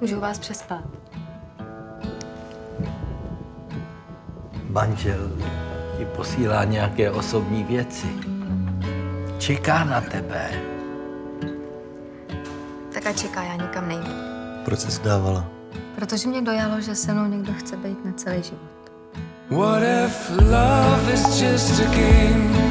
Můžu vás přespat. Manžel ti posílá nějaké osobní věci. Čeká na tebe. Tak a čeká, já nikam nejdu. Proč jsi zdávala? Protože mě dojalo, že se mnou někdo chce být na celý život. What if love is just a game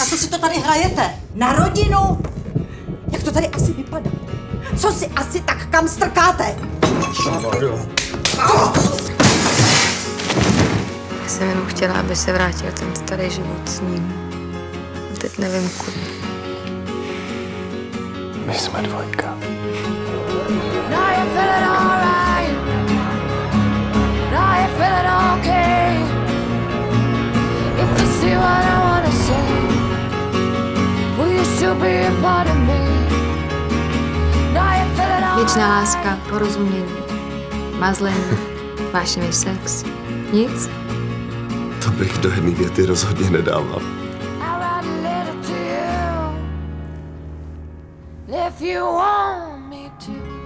A co si to tady hrajete? Na rodinu? Jak to tady asi vypadá? Co si asi tak kam strkáte? Já jsem jenom chtěla, aby se vrátil ten starý život s ním. A teď nevím kudy. My jsme dvojka. Věčná láska, porozumění, mazlení, vášnivý sex. Nic? To bych do jedné věty rozhodně nedával. I'll write a letter to